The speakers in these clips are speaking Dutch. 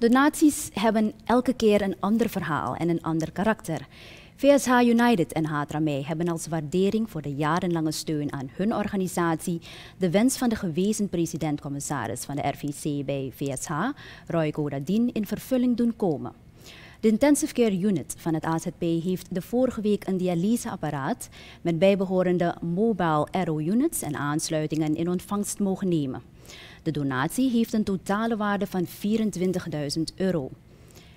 Donaties hebben elke keer een ander verhaal en een ander karakter. VSH United en Hatramei hebben als waardering voor de jarenlange steun aan hun organisatie de wens van de gewezen president-commissaris van de RVC bij VSH, Roy Godadin, in vervulling doen komen. De Intensive Care Unit van het AZP heeft de vorige week een dialyseapparaat met bijbehorende mobile aero-units en aansluitingen in ontvangst mogen nemen. De donatie heeft een totale waarde van 24.000 euro.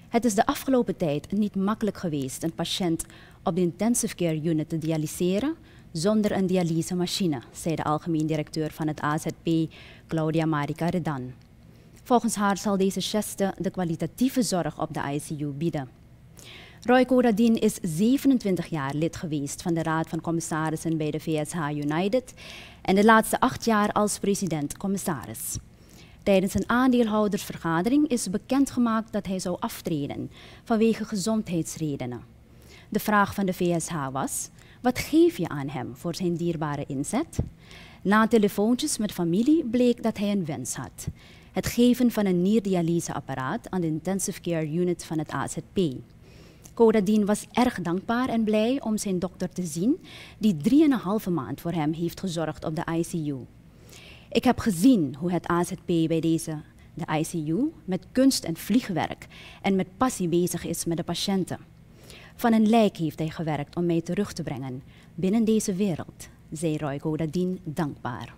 Het is de afgelopen tijd niet makkelijk geweest een patiënt op de intensive care unit te dialyseren zonder een dialysemachine, zei de algemeen directeur van het AZP, Claudia Marika Redan. Volgens haar zal deze geste de kwalitatieve zorg op de ICU bieden. Roy Coradin is 27 jaar lid geweest van de Raad van Commissarissen bij de VSH United en de laatste acht jaar als president-commissaris. Tijdens een aandeelhoudersvergadering is bekendgemaakt dat hij zou aftreden vanwege gezondheidsredenen. De vraag van de VSH was: wat geef je aan hem voor zijn dierbare inzet? Na telefoontjes met familie bleek dat hij een wens had: het geven van een nierdialyseapparaat aan de intensive care unit van het AZP. Kodadien was erg dankbaar en blij om zijn dokter te zien, die drieënhalve maand voor hem heeft gezorgd op de ICU. Ik heb gezien hoe het AZP bij deze, de ICU, met kunst en vliegwerk en met passie bezig is met de patiënten. Van een lijk heeft hij gewerkt om mij terug te brengen binnen deze wereld, zei Roy Godadien dankbaar.